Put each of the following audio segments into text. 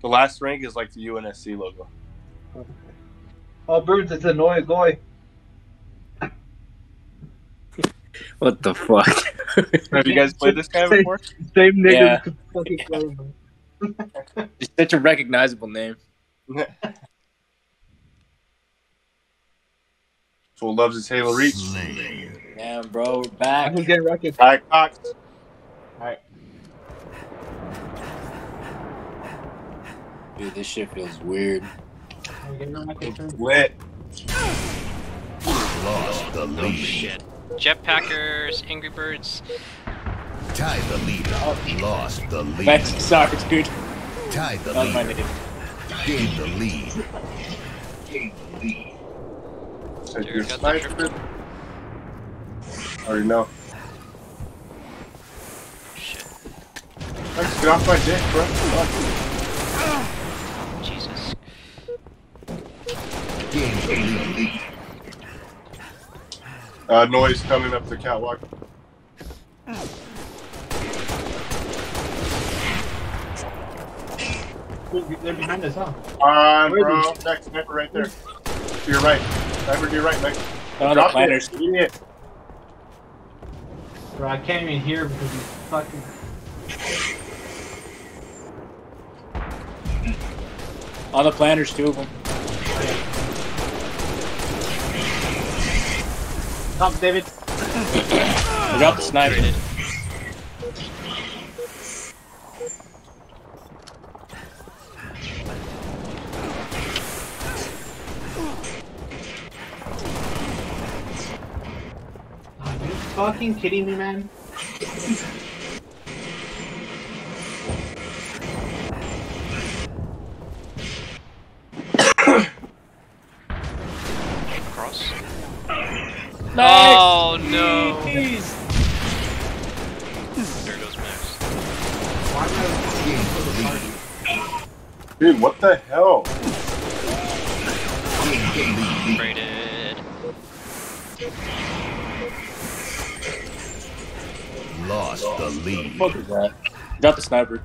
The last rank is like the UNSC logo. Oh, birds, it's a Noya Goy. What the fuck? Have you guys played this guy before? Same nigga Yeah. could fucking play. It's such a recognizable name. Fool loves his Halo Reach. Damn, bro, we're back. Who's getting wrecked? Alright, Cox. Dude, this shit feels weird. Lit. Lost the Oh lead. shit. Jetpackers, Angry Birds. Tied the lead. Lost the lead. Max, sorry, dude. Tied the That was my lead. name. Gained the lead. Said Dude, you're got the sniper. Already know. Shit. Max, get off my dick, bro. Jesus. Gained the lead. Uh, noise coming up the catwalk. They're behind us, huh? On, Where bro. Next sniper right there. To your right. Sniper to your right, Max. No, the Drop planners. it. Idiot. Bro, I can't even hear because he's fucking. All the planners, two of them. Stop, David. We got the sniper. Are you fucking kidding me, man? Nice! Oh no. There goes Max. Gained the lead. Dude, what the hell? Gained the lead. Traded. Lost the lead. Fuck is that? Got the sniper.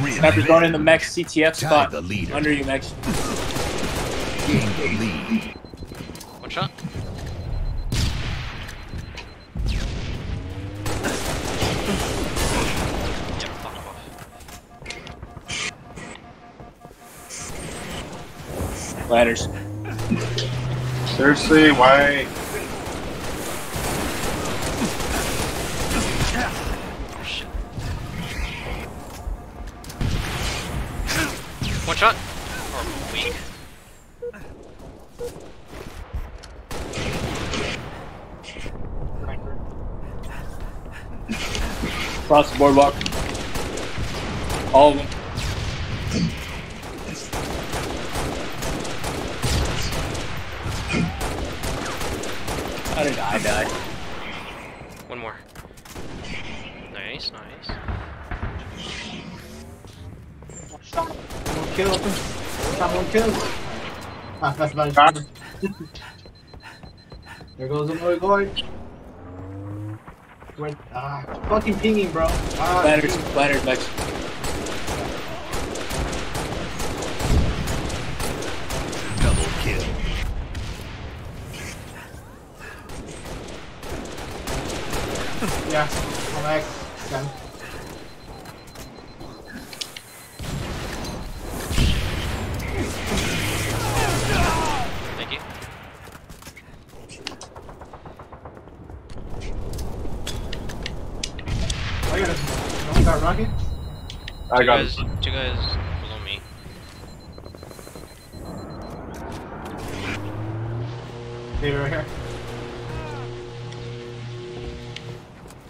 Really? Sniper's going in the Max CTF spot. the leader. Under you, Max. Gained the lead. One shot. Off. Planners. Seriously, why? One shot. Or weak. Across the boardwalk. All of them. Did I die? One more. Nice, nice. Stop. One kill. Stop one kill. Ah, that's about Stop. it. there goes the Noya Goy. Went, ah, fucking pinging, bro. Ah, Planners, planners, Max. Yeah, I'm back. Done. Thank you. Oh, I got a, no, got rocket. I Two got guys, it. two guys below me. David right here.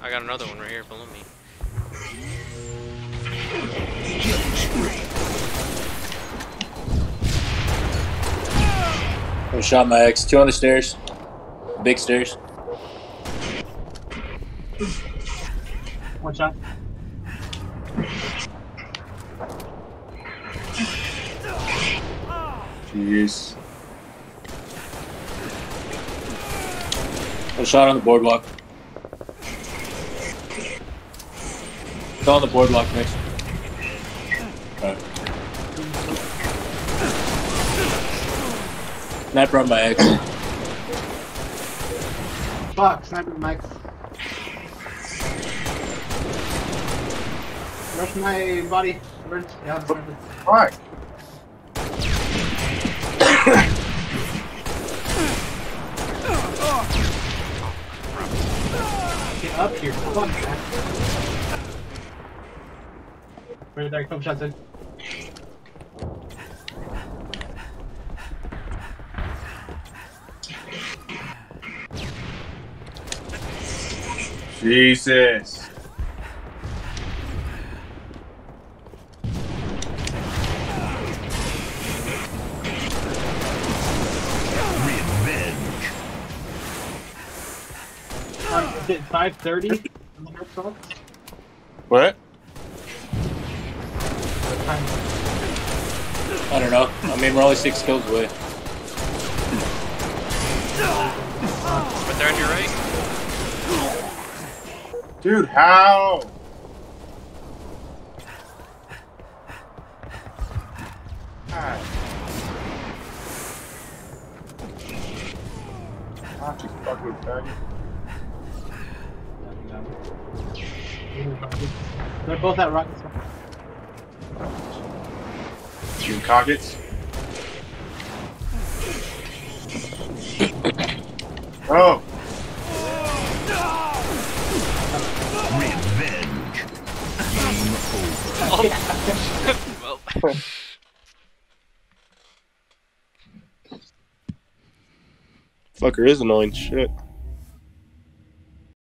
I got another one right here below me. Killing. I shot my ex. Two on the stairs. Big stairs. One shot. Jeez. I shot on the boardwalk. It's on the boardwalk, Max. Alright. Sniper on my X. Fuck, sniper Mike. Rush my body. Burn. Yeah, sniper. Why? Get up here. Fuck, there, couple shots in. Jesus. Revenge. Is it 530? What? I don't know. I mean, we're only six kills away. But they're on your right. Dude, how? God. You fucking faggot. They're both at rockets. You cockets. Oh, Revenge. Game over. well, Fucker is annoying shit.